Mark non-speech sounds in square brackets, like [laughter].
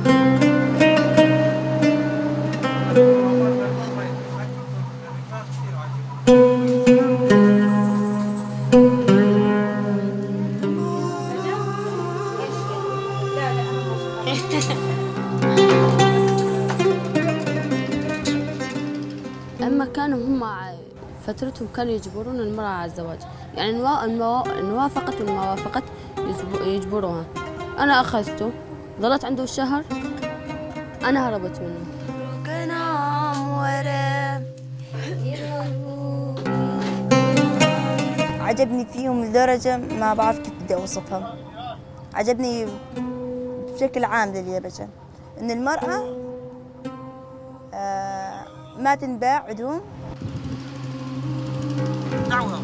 [laughs] كانوا فترتهم كانوا يجبرون المرأة على الزواج. يعني إن وافقت وما وافقت يجبروها أنا أخذته. ظلت عنده شهر أنا هربت منه. عجبني فيهم لدرجة ما بعرف كيف بدي أوصفها عجبني بشكل عام لليبجة إن المرأة آه، ما تنباع عدوم. دعوة